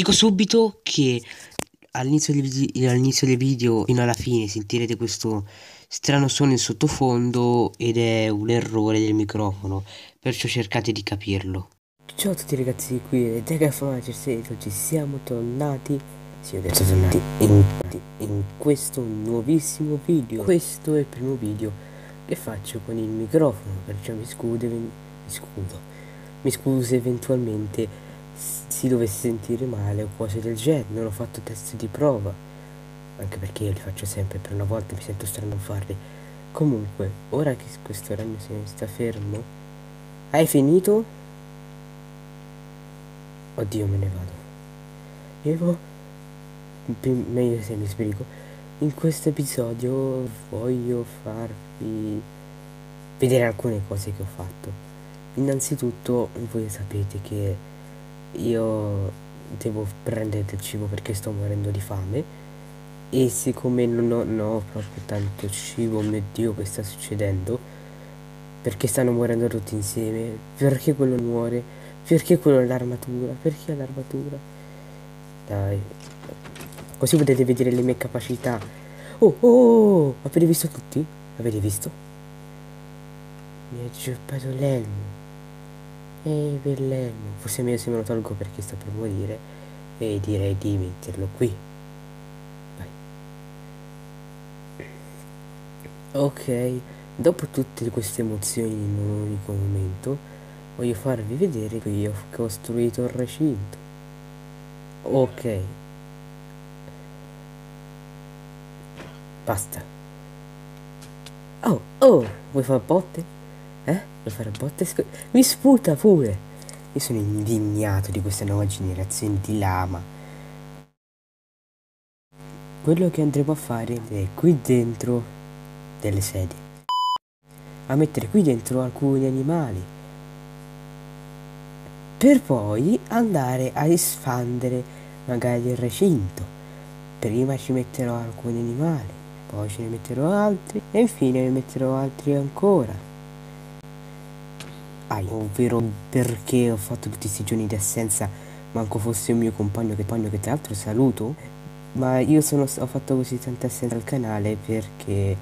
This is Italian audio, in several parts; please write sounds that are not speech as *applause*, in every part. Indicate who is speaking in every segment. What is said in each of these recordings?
Speaker 1: Dico subito che all'inizio del, vide- all'inizio del video fino alla fine sentirete questo strano suono in sottofondo ed è un errore del microfono, perciò cercate di capirlo.
Speaker 2: Ciao a tutti ragazzi, qui è Degafamagers e oggi siamo tornati, sì ho detto tornati, in, in questo nuovissimo video. Questo è il primo video che faccio con il microfono, perciò mi scudo, mi scudo, mi scuso eventualmente si dovesse sentire male o cose del genere, non ho fatto test di prova, anche perché io li faccio sempre, per una volta mi sento strano a farli. Comunque, ora che questo ragno se ne sta fermo, hai finito? Oddio, me ne vado. Io, meglio se mi spiego, in questo episodio voglio farvi vedere alcune cose che ho fatto. Innanzitutto, voi sapete che io devo prendere del cibo perché sto morendo di fame e siccome non ho, non ho proprio tanto cibo, mio dio che sta succedendo? Perché stanno morendo tutti insieme? Perché quello muore? Perché quello ha l'armatura? Perché ha l'armatura? Dai. Così potete vedere le mie capacità. Oh, oh, oh, avete visto tutti? Avete visto? Mi ha gioppato l'elmo. Ehi Bellelmo, forse meglio se me lo tolgo perché sto per morire e direi di metterlo qui. Vai. Ok, dopo tutte queste emozioni in un unico momento, voglio farvi vedere che io ho costruito il recinto. Ok. Basta. Oh, oh, vuoi fare botte? Eh? Per fare botte sc- Mi sputa pure! Io sono indignato di questa nuova generazione di lama. Quello che andremo a fare è qui dentro delle sedie. A mettere qui dentro alcuni animali. Per poi andare a espandere magari il recinto. Prima ci metterò alcuni animali, poi ce ne metterò altri e infine ne metterò altri ancora hai, ovvero perché ho fatto tutti questi giorni di assenza, manco fosse un mio compagno che, compagno che tra l'altro saluto, ma io sono, ho fatto così tanta assenza al canale perché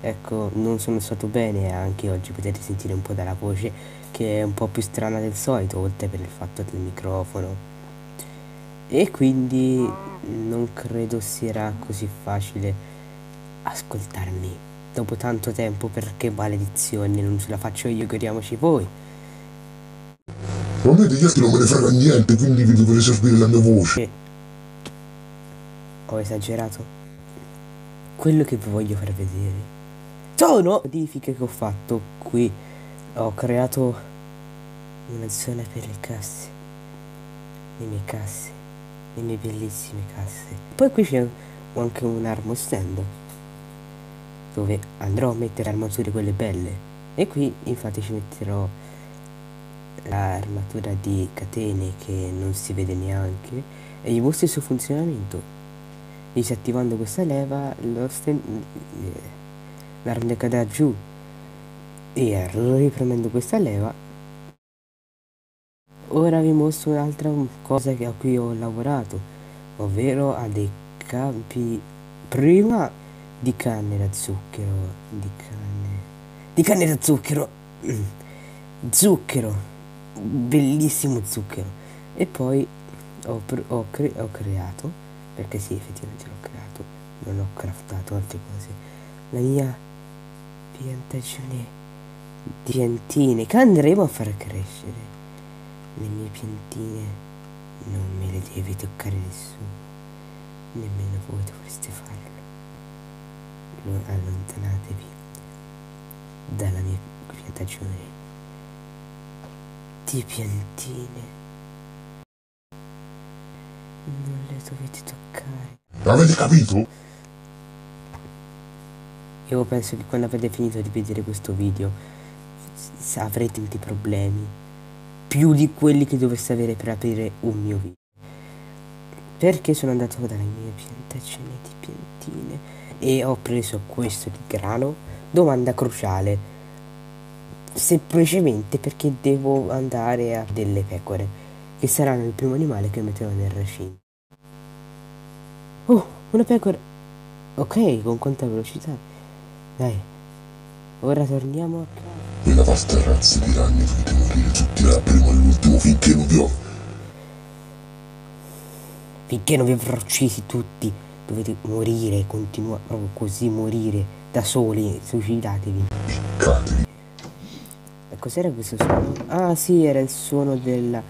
Speaker 2: ecco non sono stato bene anche oggi potete sentire un po' dalla voce che è un po' più strana del solito oltre per il fatto del microfono. E quindi non credo sia così facile ascoltarmi dopo tanto tempo perché maledizione non ce la faccio io godiamoci voi.
Speaker 3: Ma a me degli altri non me ne frega niente quindi vi dovrei servire la mia voce.
Speaker 2: Ho esagerato. Quello che vi voglio far vedere sono modifiche che ho fatto qui. Ho creato una zona per le casse le mie casse le mie bellissime casse. Poi qui c'è anche un armo stand dove andrò a mettere armature quelle belle. E qui infatti ci metterò l'armatura di catene che non si vede neanche e gli mostro il suo funzionamento. Disattivando questa leva l'arma cadrà giù e ripremendo questa leva ora vi mostro un'altra cosa a cui ho lavorato ovvero a dei campi. Prima di canne da zucchero, di canne, di canne da zucchero, *clears throat* zucchero, bellissimo zucchero. E poi ho, ho, cre ho creato, perché sì, effettivamente l'ho creato, non ho craftato altre cose, la mia piantagione di piantine che andremo a far crescere. Le mie piantine non me le deve toccare nessuno, nemmeno voi dovreste farlo allontanatevi dalla mia piantagione di piantine. Non le dovete toccare.
Speaker 3: Avete capito?
Speaker 2: Io penso che quando avrete finito di vedere questo video avrete tanti problemi. Più di quelli che dovreste avere per aprire un mio video. Perché sono andato dalle mie piantagioni di piantine e ho preso questo di grano? Domanda cruciale. Semplicemente perché devo andare a delle pecore che saranno il primo animale che metterò nel recinto. Oh, una pecora. Ok, con quanta velocità. Dai. Ora torniamo a casa.
Speaker 3: Quella vasta razza di ragni dovete morire tutti dal primo all'ultimo finché non vi ho.
Speaker 2: Finché non vi avrò uccisi tutti, dovete morire, continuare proprio così morire da soli, suicidatevi. E cos'era questo suono? Ah sì, era il suono della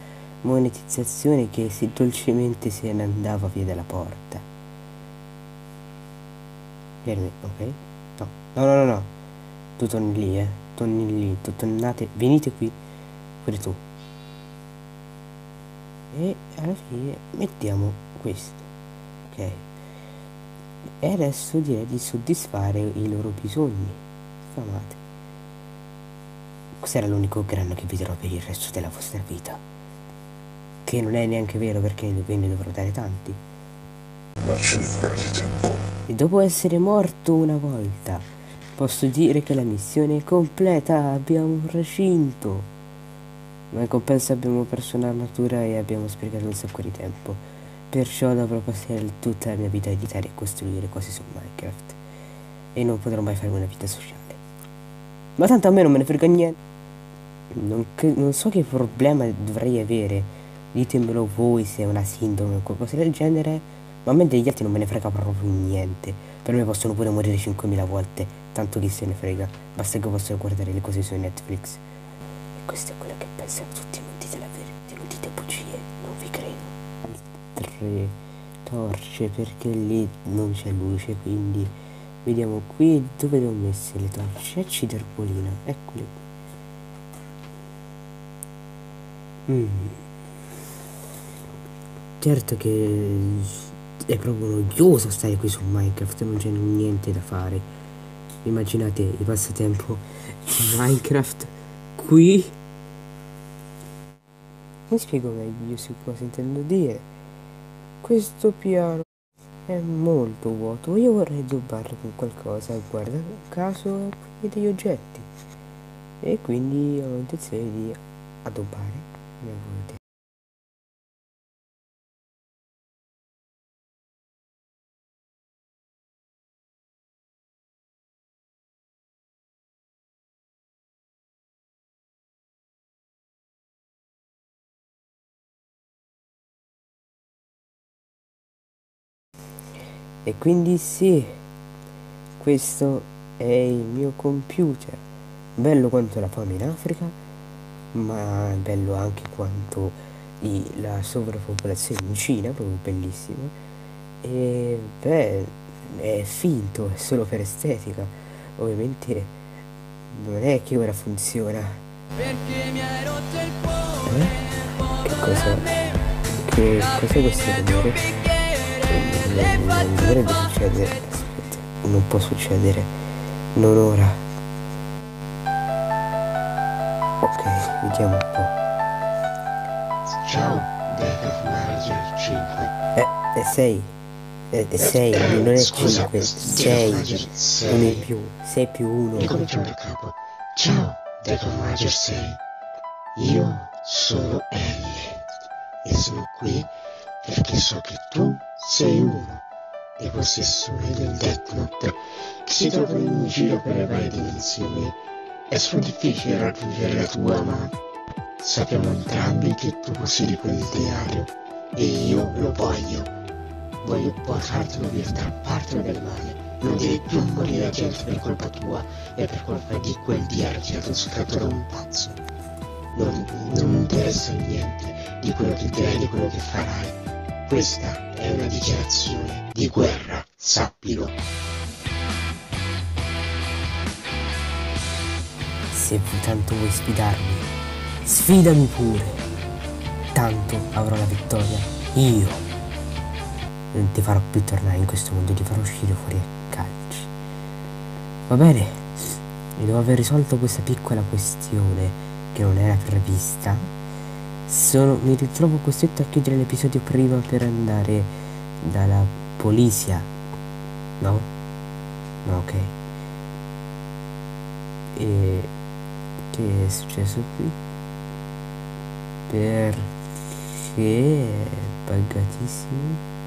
Speaker 2: monetizzazione che si dolcemente se ne andava via dalla porta. Fermi, ok? No, no, no, no, no. Tu torni lì, eh. Torni lì, tu tornate, venite qui. Pure tu. E alla fine mettiamo questo. Ok. E adesso direi di soddisfare i loro bisogni. Sfamate. Cos'era l'unico grano che vi darò per il resto della vostra vita? Che non è neanche vero perché ve ne dovrò dare tanti.
Speaker 3: Ma vorrà di tempo.
Speaker 2: E dopo essere morto una volta, posso dire che la missione è completa, abbiamo un recinto. Ma in compenso abbiamo perso un'armatura e abbiamo sprecato un sacco di tempo. Perciò dovrò passare tutta la mia vita a editare e costruire cose su Minecraft. E non potrò mai fare una vita sociale. Ma tanto a me non me ne frega niente. Non, non so che problema dovrei avere. Ditemelo voi se è una sindrome o qualcosa del genere. Ma a me degli altri non me ne frega proprio niente. Per me possono pure morire 5.000 volte. Tanto chi se ne frega. Basta che possano guardare le cose su Netflix. E questo è quello che pensano tutti. Non dite la verità, non dite bugie. Non vi credo. Altre torce perché lì non c'è luce. Quindi vediamo qui dove le ho messe le torce. Ciderpolina. Eccole qui. Mm. Certo che è proprio noioso stare qui su Minecraft, non c'è niente da fare. Immaginate il passatempo di Minecraft qui. Mi spiego meglio su cosa intendo dire. Questo piano è molto vuoto, io vorrei addobbarlo con qualcosa, guarda caso qui degli oggetti. E quindi ho intenzione di addobbare. E quindi sì, questo è il mio computer. Bello quanto la fame in Africa, ma bello anche quanto i- la sovrappopolazione in Cina, proprio bellissimo. E beh, è finto, è solo per estetica. Ovviamente non è che ora funziona. Eh? Che cosa? Che cos'è questo rumore? Non, dovrebbe succedere. Aspetta, non può succedere. Non ora. Ok, vediamo un po'.
Speaker 4: Ciao, Death Manager 5.
Speaker 2: Eh, è 6. È 6, non è
Speaker 4: Scusa,
Speaker 2: 5,
Speaker 4: Death
Speaker 2: 6.
Speaker 4: Manager
Speaker 2: Non è
Speaker 4: 6.
Speaker 2: più. 6 più 1.
Speaker 4: Ricominciamo da capo. Ciao, Death Manager 6. Io sono Ellie e sono qui perché so che tu sei uno dei possessori del Death Note che si trovano in giro per le varie dimensioni. È solo difficile raggiungere la tua, ma sappiamo entrambi che tu possiedi quel diario e io lo voglio. Voglio portartelo via, strappartelo dalle mani. Non devi più morire gente per colpa tua e per colpa di quel diario tirato soltanto da un pazzo. Non, non interessa niente di quello che dirai, di quello che farai. Questa è una dichiarazione di guerra, sappilo.
Speaker 2: Se tanto vuoi sfidarmi, sfidami pure. Tanto avrò la vittoria. Io. Non ti farò più tornare in questo mondo, ti farò uscire fuori a calci. Va bene. E dopo aver risolto questa piccola questione che non era prevista, sono, mi ritrovo costretto a chiudere l'episodio prima per andare dalla polizia. No? No, ok. E che è successo qui? Per che è pagatissimo